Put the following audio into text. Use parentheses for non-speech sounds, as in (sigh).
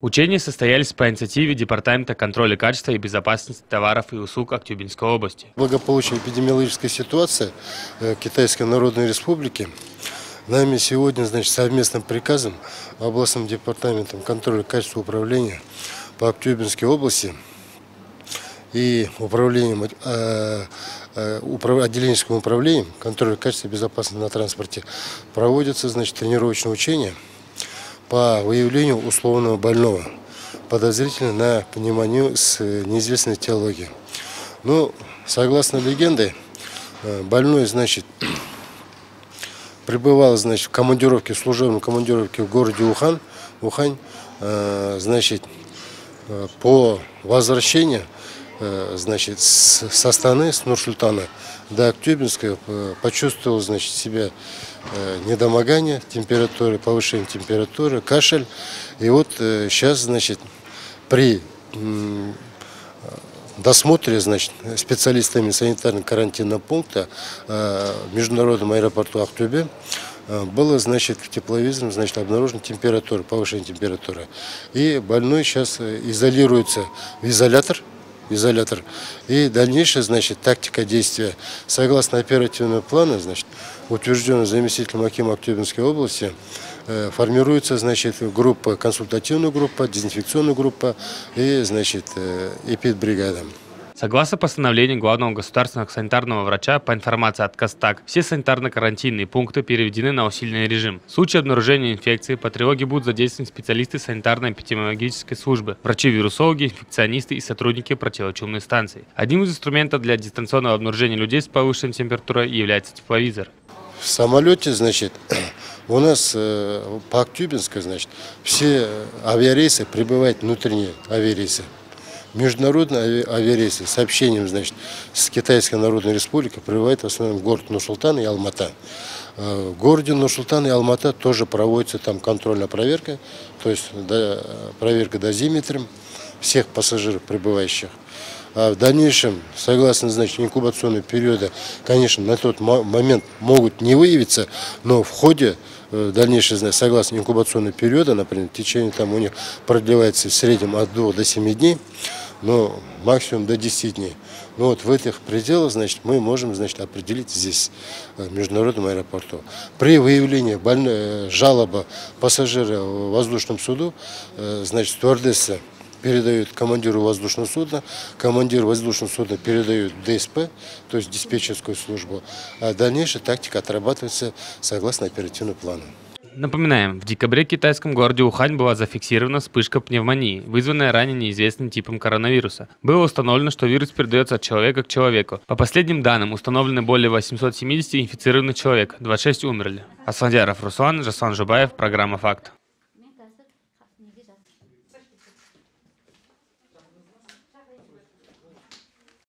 Учения состоялись по инициативе Департамента контроля качества и безопасности товаров и услуг Актюбинской области. Благополучная эпидемиологическая ситуация э, Китайской Народной Республики нами сегодня, значит, совместным приказом областным департаментом контроля качества управления по Актюбинской области и управлением э, э, отделенческим управлением контроля качества и безопасности на транспорте проводятся, значит, тренировочные учения по выявлению условного больного, подозрительно на пневмонию с неизвестной теологией. Ну, согласно легенде, э, больной, значит, (clears throat) пребывал, значит, в командировке, в служебной командировке в городе Ухан, Ухань, э, значит, э, по возвращению, э, значит, с, Астаны, с Нур-Султана до Актюбинска э, почувствовал, значит, себя э, недомогание, температуры, повышение температуры, кашель. И вот сейчас, значит, при досмотре, значит, специалистами санитарно-карантинного пункта э, в международном аэропорту Ахтубе э, было, значит, тепловизором, значит, обнаружена температура, повышение температуры. И больной сейчас э, изолируется в изолятор, изолятор. И дальнейшая, значит, тактика действия, согласно оперативному плану, значит, утвержденного заместителем Акима Актюбинской области, э, формируется, значит, группа, консультативная группа, дезинфекционная группа и, значит, э, эпидбригада. Согласно постановлению главного государственного санитарного врача по информации от КАСТАК, все санитарно-карантинные пункты переведены на усиленный режим. В случае обнаружения инфекции по тревоге будут задействованы специалисты санитарно-эпидемиологической службы, врачи-вирусологи, инфекционисты и сотрудники противочумной станции. Одним из инструментов для дистанционного обнаружения людей с повышенной температурой является тепловизор. В самолете, значит, (clears throat) у нас э, по Актюбинской, значит, все авиарейсы прибывают внутренние авиарейсы. Международные ави- авиарейсы с сообщением, значит, с Китайской Народной Республикой прибывают в основном город Нур-Султан и Алмата. Э, В городе Нур-Султан и Алмата тоже проводится там контрольная проверка, то есть проверка дозиметром всех пассажиров прибывающих. А в дальнейшем, согласно значит, инкубационного периода, конечно, на тот мо- момент могут не выявиться, но в ходе э, дальнейшего, значит, согласно инкубационного периода, например, течение там у них продлевается в среднем от 2 до 7 дней, но максимум до 10 дней. Ну вот в этих пределах, значит, мы можем, значит, определить здесь, э, в международном аэропорту. При выявлении больной, э, жалоба пассажира в воздушном суду, э, значит, стюардесса передают командиру воздушного судна, командир воздушного судна передает ДСП, то есть диспетчерскую службу, а дальнейшая тактика отрабатывается согласно оперативному плану. Напоминаем, в декабре в китайском городе Ухань была зафиксирована вспышка пневмонии, вызванная ранее неизвестным типом коронавируса. Было установлено, что вирус передается от человека к человеку. По последним данным, установлены более 870 инфицированных человек, 26 умерли. Асфандиаров Руслан, Жасан Жубаев, программа «Факт».